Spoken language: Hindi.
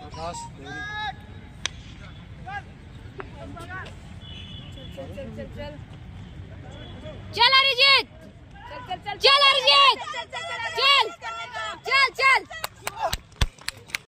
प्रकाश चल अरिजीत चल चल चल अरिजीत